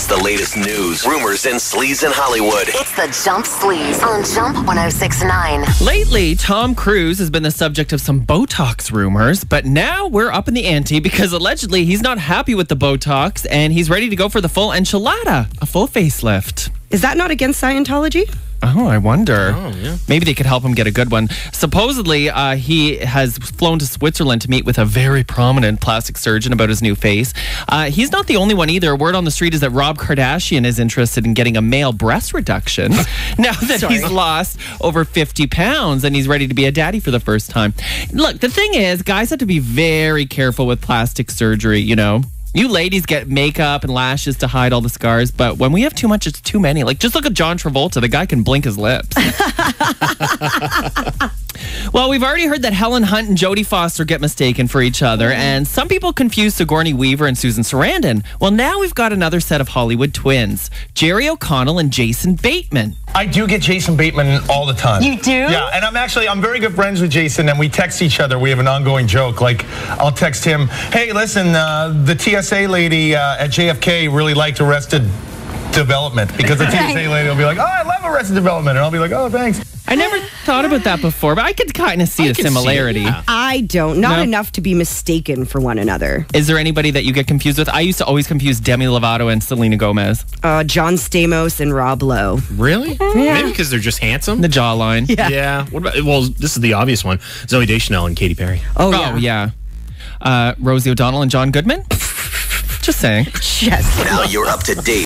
It's the latest news, rumors, and sleaze in Hollywood. It's the Jump Sleaze on Jump 1069. Lately, Tom Cruise has been the subject of some Botox rumors, but now we're up in the ante because allegedly he's not happy with the Botox and he's ready to go for the full enchilada, a full facelift. Is that not against Scientology? Oh, I wonder. Maybe they could help him get a good one. Supposedly, uh, he has flown to Switzerland to meet with a very prominent plastic surgeon about his new face. Uh, he's not the only one either. Word on the street is that Rob Kardashian is interested in getting a male breast reduction now that he's lost over 50 pounds and he's ready to be a daddy for the first time. Look, the thing is, guys have to be very careful with plastic surgery, you know? You ladies get makeup and lashes to hide all the scars, but when we have too much, it's too many. Like, just look at John Travolta. The guy can blink his lips. well, we've already heard that Helen Hunt and Jodie Foster get mistaken for each other, and some people confuse Sigourney Weaver and Susan Sarandon. Well, now we've got another set of Hollywood twins Jerry O'Connell and Jason Bateman. I do get Jason Bateman all the time. You do? Yeah, and I'm actually I'm very good friends with Jason, and we text each other. We have an ongoing joke. Like I'll text him, "Hey, listen, uh, the TSA lady uh, at JFK really liked Arrested Development because the TSA lady will be like, "Oh, I love Arrested Development," and I'll be like, "Oh, thanks." I never thought about that before, but I could kind of see a can see it, similarity. yeah. I don't. Not No. enough to be mistaken for one another. Is there anybody that you get confused with? I used to always confuse Demi Lovato and Selena Gomez. Uh, John Stamos and Rob Lowe. Really? Maybe because they're just handsome. The jawline. yeah. What about? Well, this is the obvious one: Zooey Deschanel and Katy Perry. Oh, Oh, yeah. Uh, Rosie O'Donnell and John Goodman? Just saying. Yes. Now you're up to date